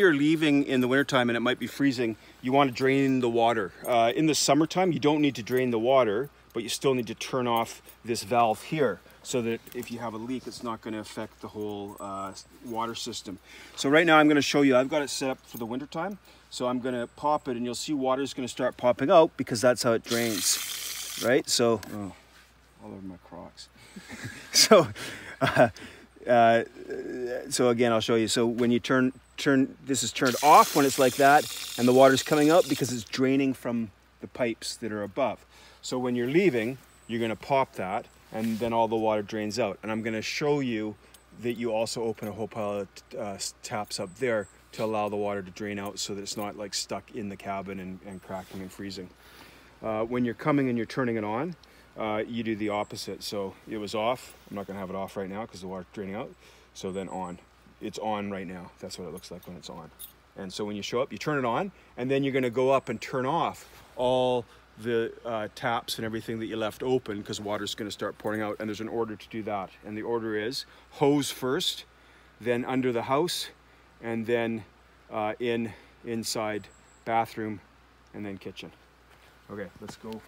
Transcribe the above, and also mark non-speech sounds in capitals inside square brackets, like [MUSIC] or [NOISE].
you're leaving in the wintertime and it might be freezing, you want to drain the water. Uh, in the summertime, you don't need to drain the water, but you still need to turn off this valve here so that if you have a leak, it's not going to affect the whole uh, water system. So right now I'm going to show you, I've got it set up for the wintertime. So I'm going to pop it and you'll see water is going to start popping out because that's how it drains, right? So, oh, all over my Crocs. [LAUGHS] so, [LAUGHS] uh, uh, so again, I'll show you. So when you turn, turn, this is turned off when it's like that, and the water's coming out because it's draining from the pipes that are above. So when you're leaving, you're gonna pop that, and then all the water drains out. And I'm gonna show you that you also open a whole pile of uh, taps up there to allow the water to drain out so that it's not like stuck in the cabin and, and cracking and freezing. Uh, when you're coming and you're turning it on, uh, you do the opposite. So it was off. I'm not gonna have it off right now because the water's draining out. So then on. It's on right now. That's what it looks like when it's on. And so when you show up, you turn it on, and then you're gonna go up and turn off all the uh, taps and everything that you left open because water's gonna start pouring out, and there's an order to do that. And the order is hose first, then under the house, and then uh, in inside bathroom, and then kitchen. Okay, let's go